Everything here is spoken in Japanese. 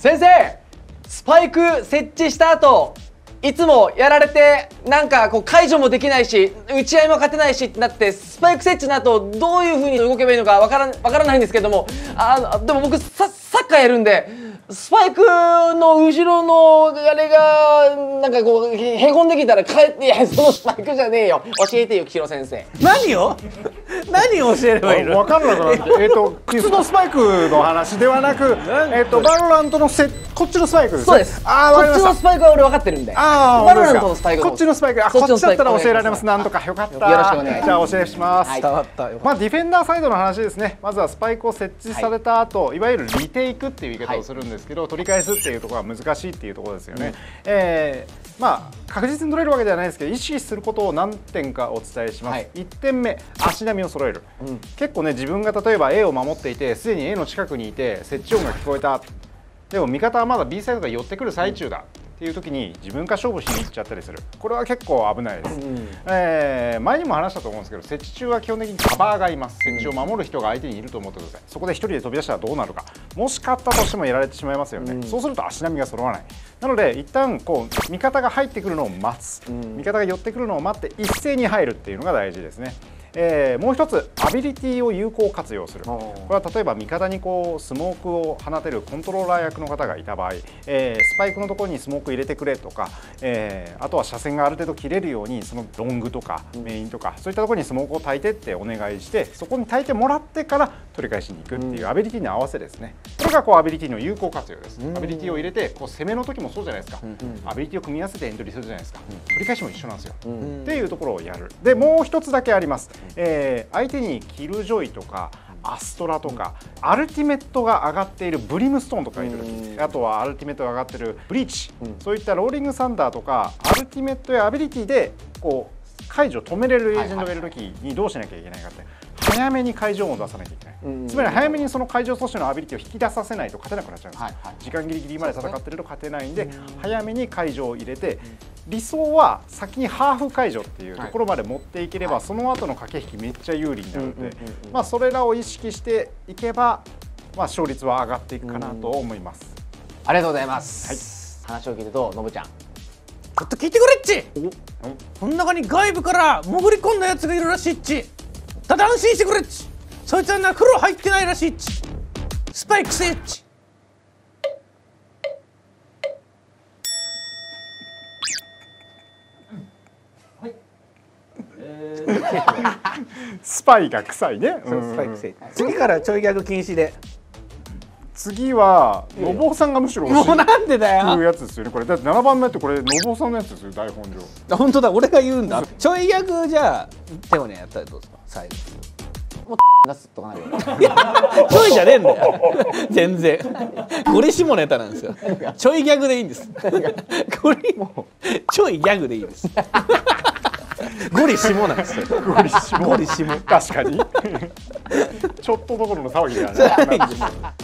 先生スパイク設置した後いつもやられてなんかこう解除もできないし打ち合いも勝てないしってなってスパイク設置の後どういう風に動けばいいのかわからわからないんですけどもあのでも僕サッカーやるんでスパイクの後ろのあれがなんかこうへこんできたら帰っていやそのスパイクじゃねえよ。教えてよキロ先生。何を？何を教えればいいの？分かんなくなってえっと 靴のスパイクの話ではなくえっとバロラントのせこっちのスパイクですね。そうです。あーわかりました。こっちのスパイクは俺分かってるんで。あーバロラントのスパイクこっちのスパイクあこっちだったら教えられます。なんとかよかった。よろしくお願いします。じゃあお教えします、はい。伝わったよ。まあ、ディフェンダーサイドの話ですね、まずはスパイクを設置された後、い、わゆるリテイクっていう言い方をするんですけど、取り返すっていうところが難しいっていうところですよね。えーまあ、確実に取れるわけではないですけど、意識することを何点かお伝えします。はい1点目、足並みを揃える、結構ね、自分が例えば A を守っていて、すでに A の近くにいて、設置音が聞こえた、でも味方はまだ B サイドが寄ってくる最中だ。っていう時に自分が勝負しに行っちゃったりする。これは結構危ないです、えー前にも話したと思うんですけど設置中は基本的にカバーがいます。設置を守る人が相手にいると思ってください。そこで一人で飛び出したらどうなるか。もし勝ったとしてもやられてしまいますよね、そうすると足並みが揃わない。なので一旦こう味方が入ってくるのを待つ、味方が寄ってくるのを待って一斉に入るっていうのが大事ですねえーもう一つアビリティを有効活用する。これは例えば味方にこうスモークを放てるコントローラー役の方がいた場合、えースパイクのところにスモーク入れてくれとか、えーあとは射線がある程度切れるようにそのロングとかメインとかそういったところにスモークを焚いてってお願いしてそこに焚いてもらってから取り返しに行くっていうアビリティに合わせですね。これがこうアビリティの有効活用です。アビリティを入れてこう攻めの時もそうじゃないですか。アビリティを組み合わせてエントリーするじゃないですか。取り返しも一緒なんですよ。っていうところをやる。でもう一つだけあります、えー相手にキルジョイとかアストラとか、アルティメットが上がっているブリムストーンとかいる時、あとはアルティメットが上がっているブリーチ、そういったローリングサンダーとかアルティメットやアビリティでこう解除を止めれるエージェントがいる時にどうしなきゃいけないかって。早めに解除音を出さなきゃいけない、つまり早めにその解除阻止のアビリティを引き出させないと勝てなくなっちゃうんですよ、はいはい時間ギリギリまで戦ってると勝てないんで早めに解除を入れて理想は先にハーフ解除っていうところまで持っていければ、その後の駆け引きめっちゃ有利になるので、まあ、それらを意識していけば、まあ、勝率は上がっていくかなと思います。ありがとうございます、話を聞いてどう？のぶちゃん。ちょっと聞いてくれっち。この中に外部から潜り込んだやつがいるらしいっち。ただ安心してくれっち。そいつはな黒入ってないらしいっち。スパイクせえっちスパイが臭いね。スパイクせえ次からちょいギャグ禁止で。次はのぼうさんがむしろもうなんでだいうよやつですよね。これだって7番目ってこれのぼうさんのやつですよ台本上。本当だ。俺が言うんだ。ちょいギャグじゃあ手をねやったらどうですか？最後。出すとかなるよ。ちょいじゃねえんだよ。全然。これ下ネタなんですよ。ちょいギャグでいいんです。これちょいギャグでいいです ゴリ下なんですよ。ゴリ下ゴリ下確かに。ちょっとどころの騒ぎではない。